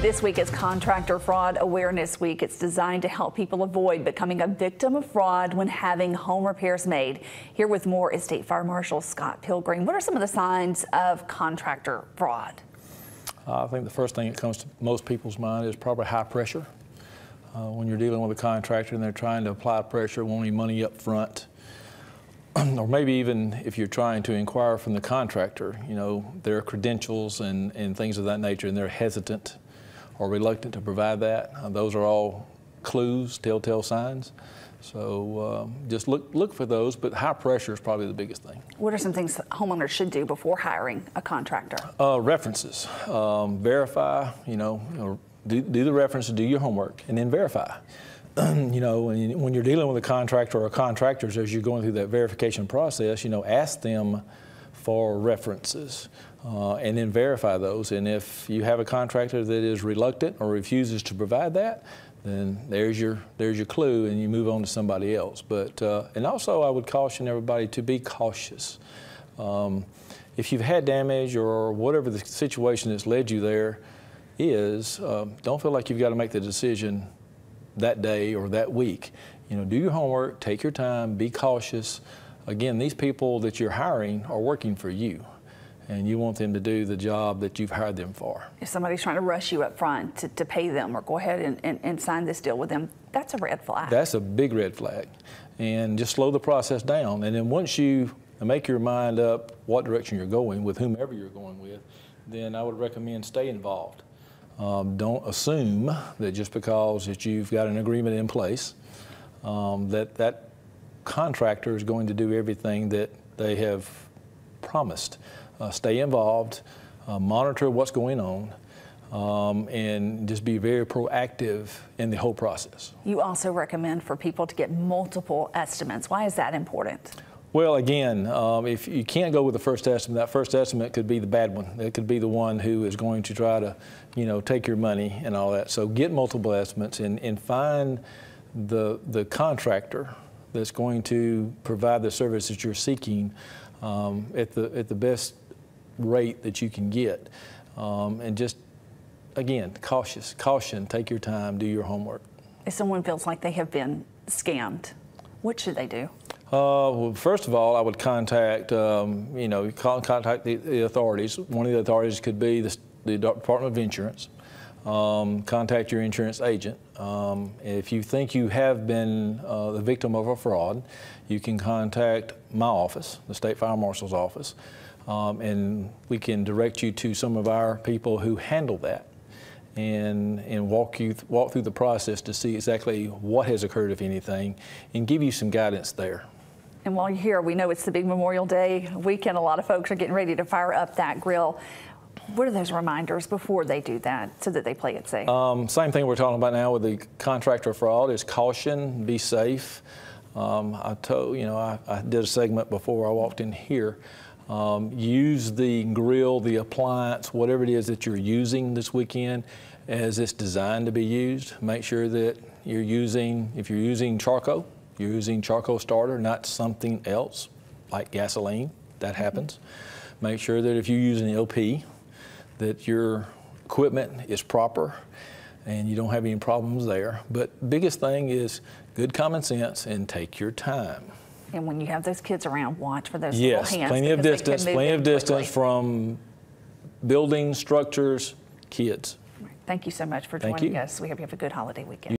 This week is Contractor Fraud Awareness Week. It's designed to help people avoid becoming a victim of fraud when having home repairs made. Here with more is State Fire Marshal Scott Pilgrim. What are some of the signs of contractor fraud? Uh, I think the first thing that comes to most people's mind is probably high pressure. Uh, when you're dealing with a contractor and they're trying to apply pressure, wanting money up front, or maybe even if you're trying to inquire from the contractor, you know, their credentials and, and things of that nature, and they're hesitant or reluctant to provide that. Uh, those are all clues, telltale signs. So um, just look look for those, but high pressure is probably the biggest thing. What are some things homeowners should do before hiring a contractor? Uh, references, um, verify. You know, do, do the references, do your homework, and then verify. you know, when, when you're dealing with a contractor or contractors, as you're going through that verification process, you know, ask them for references uh, and then verify those. And if you have a contractor that is reluctant or refuses to provide that, then there's your there's your clue, and you move on to somebody else. But uh, and also, I would caution everybody to be cautious. Um, if you've had damage or whatever the situation that's led you there is, um, don't feel like you've got to make the decision that day or that week. You know, do your homework, take your time, be cautious. Again, these people that you're hiring are working for you and you want them to do the job that you've hired them for. If somebody's trying to rush you up front to, to pay them or go ahead and, and, and sign this deal with them, that's a red flag. That's a big red flag. And just slow the process down. And then once you make your mind up what direction you're going with whomever you're going with, then I would recommend stay involved. Um, don't assume that just because that you've got an agreement in place um, that that contractor is going to do everything that they have promised. Uh, stay involved, uh, monitor what's going on, um, and just be very proactive in the whole process. You also recommend for people to get multiple estimates. Why is that important? Well, again, um, if you can't go with the first estimate, that first estimate could be the bad one. It could be the one who is going to try to, you know, take your money and all that. So get multiple estimates and, and find the, the contractor that's going to provide the service that you're seeking um, at, the, at the best rate that you can get. Um, and just, again, cautious, caution, take your time, do your homework. If someone feels like they have been scammed, what should they do? Uh, well, first of all, I would contact, um, you know, contact the, the, authorities. One of the authorities could be the, the Department of Insurance. Um, contact your insurance agent. Um, if you think you have been uh, the victim of a fraud, you can contact my office, the State Fire Marshal's office, um, and we can direct you to some of our people who handle that and, and walk you th walk through the process to see exactly what has occurred, if anything, and give you some guidance there. And while you're here, we know it's the big Memorial Day weekend. A lot of folks are getting ready to fire up that grill. What are those reminders before they do that so that they play it safe? Um, same thing we're talking about now with the contractor fraud is caution, be safe. Um, I told, you know, I, I, did a segment before I walked in here. Um, use the grill, the appliance, whatever it is that you're using this weekend as it's designed to be used. Make sure that you're using, if you're using charcoal, you're using charcoal starter, not something else like gasoline. That happens. Make sure that if you're using LP, that your equipment is proper and you don't have any problems there. But biggest thing is good common sense and take your time. And when you have those kids around, watch for those yes, little hands. plenty of distance, plenty of distance from buildings, structures, kids. Thank you so much for joining us. We hope you have a good holiday weekend.